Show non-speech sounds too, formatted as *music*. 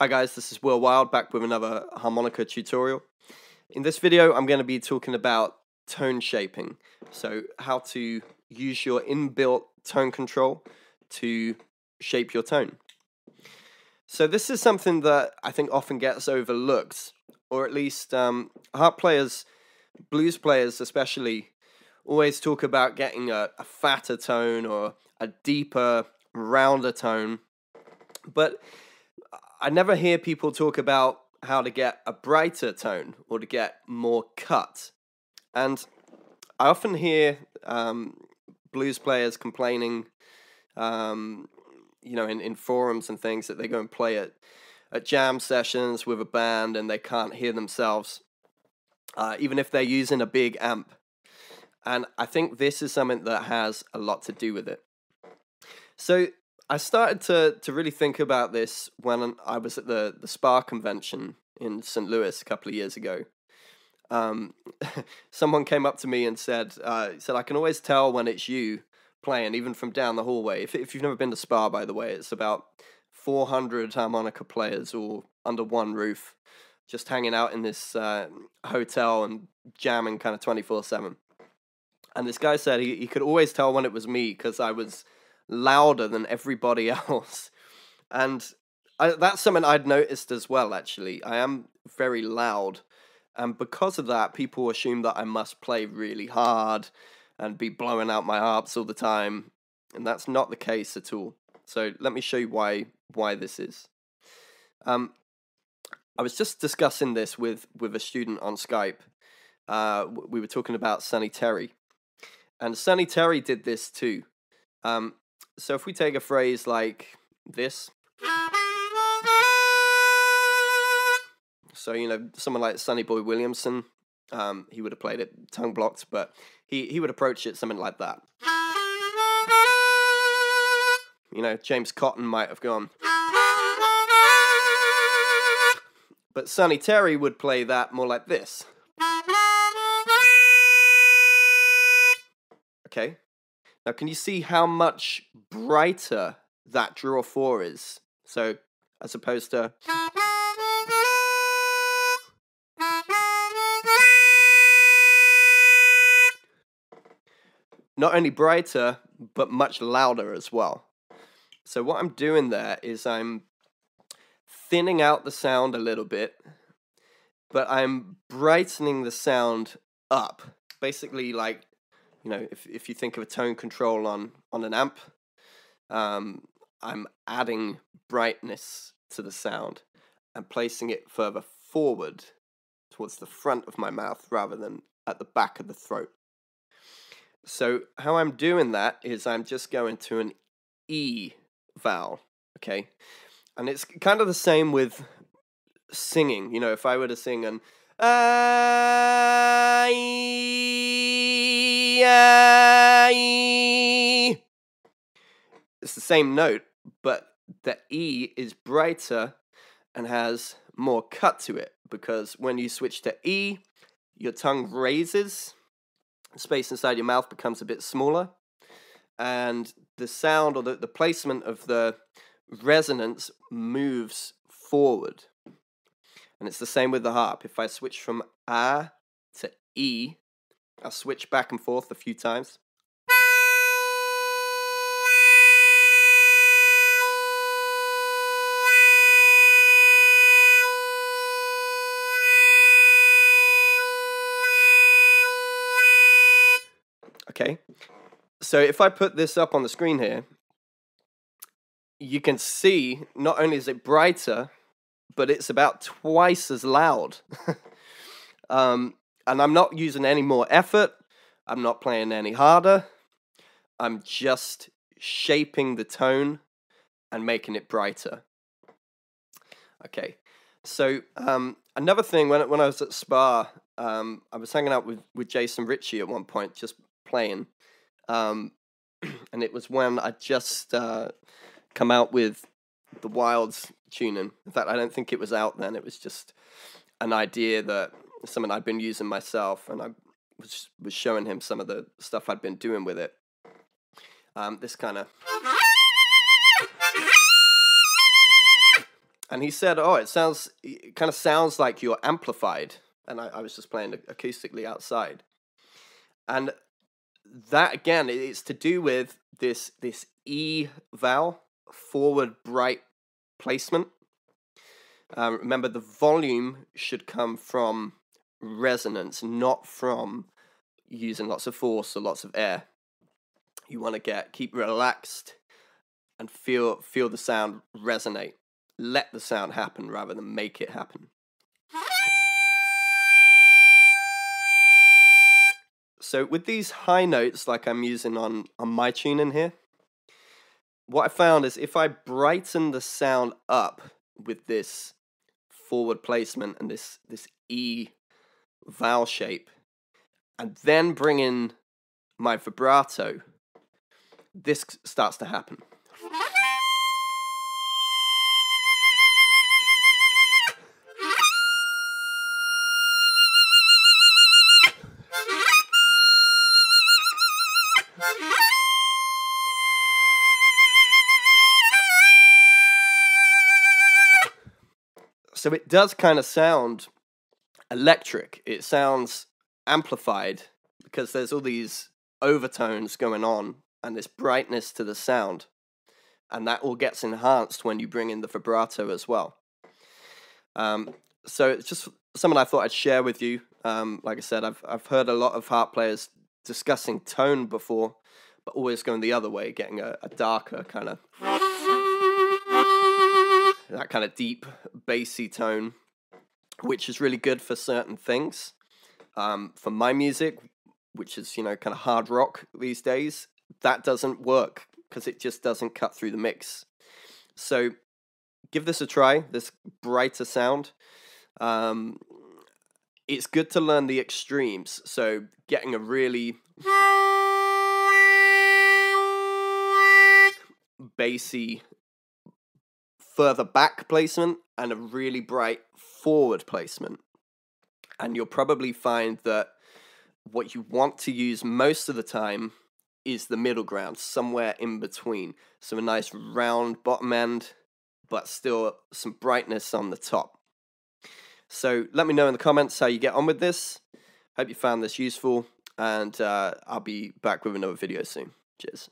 Hi guys, this is Will Wilde back with another harmonica tutorial. In this video I'm going to be talking about tone shaping, so how to use your inbuilt tone control to shape your tone. So this is something that I think often gets overlooked, or at least um, harp players, blues players especially, always talk about getting a, a fatter tone or a deeper, rounder tone, but I never hear people talk about how to get a brighter tone or to get more cut. And I often hear um, blues players complaining, um, you know, in, in forums and things that they go and play at, at jam sessions with a band and they can't hear themselves, uh, even if they're using a big amp. And I think this is something that has a lot to do with it. So I started to to really think about this when I was at the the SPAH convention in St. Louis a couple of years ago. Um, *laughs* someone came up to me and said, uh, said I can always tell when it's you playing, even from down the hallway. If if you've never been to SPAH, by the way, it's about four hundred harmonica players all under one roof, just hanging out in this uh, hotel and jamming kind of twenty four seven. And this guy said he, he could always tell when it was me because I was louder than everybody *laughs* else. And I, that's something I'd noticed as well, actually. I am very loud. And because of that, people assume that I must play really hard and be blowing out my harps all the time. And that's not the case at all. So let me show you why why this is. Um, I was just discussing this with, with a student on Skype. Uh, we were talking about Sonny Terry. And Sonny Terry did this too. Um, so if we take a phrase like this. So, you know, someone like Sonny Boy Williamson, um, he would have played it tongue blocked, but he, he would approach it something like that. You know, James Cotton might have gone. But Sonny Terry would play that more like this. Okay. Now, can you see how much brighter that draw 4 is? So, as opposed to... Not only brighter, but much louder as well. So what I'm doing there is I'm thinning out the sound a little bit, but I'm brightening the sound up. Basically like you know, if if you think of a tone control on on an amp, um, I'm adding brightness to the sound and placing it further forward towards the front of my mouth rather than at the back of the throat. So how I'm doing that is I'm just going to an E vowel, okay? And it's kind of the same with singing. You know, if I were to sing an I it's the same note, but the E is brighter and has more cut to it because when you switch to E, your tongue raises, the space inside your mouth becomes a bit smaller, and the sound or the, the placement of the resonance moves forward. And it's the same with the harp. If I switch from A to E, I'll switch back and forth a few times. Okay, so if I put this up on the screen here, you can see not only is it brighter, but it's about twice as loud. *laughs* um, and I'm not using any more effort. I'm not playing any harder. I'm just shaping the tone and making it brighter. Okay, so um, another thing when when I was at SPAH, um, I was hanging out with with Jason Ricci at one point, just playing, um, *clears throat* and it was when I just uh, come out with the Wilde's tuning. In fact, I don't think it was out then. It was just an idea that something I'd been using myself, and I was was showing him some of the stuff I'd been doing with it. Um, this kind of and he said, "Oh, it sounds, it kind of sounds like you're amplified." And I, I was just playing acoustically outside, and that again, it's to do with this this E vowel forward bright placement. Um, remember, the volume should come from resonance, not from using lots of force or lots of air. You want to get keep relaxed and feel feel the sound resonate. Let the sound happen rather than make it happen. So with these high notes like I'm using on, on my tuning here, what I found is if I brighten the sound up with this forward placement and this this E vowel shape, and then bring in my vibrato, this starts to happen. So it does kind of sound electric. It sounds amplified because there's all these overtones going on and this brightness to the sound. And that all gets enhanced when you bring in the vibrato as well. Um, so it's just something I thought I'd share with you. Um, like I said, I've I've heard a lot of harp players discussing tone before, but always going the other way, getting a, a darker kind of that kind of deep bassy tone, which is really good for certain things. Um, for my music, which is you know kind of hard rock these days, that doesn't work because it just doesn't cut through the mix. So give this a try. This brighter sound. Um, it's good to learn the extremes. So getting a really bassy further back placement and a really bright forward placement. And you'll probably find that what you want to use most of the time is the middle ground, somewhere in between. So a nice round bottom end, but still some brightness on the top. So let me know in the comments how you get on with this. Hope you found this useful, and uh, I'll be back with another video soon. Cheers.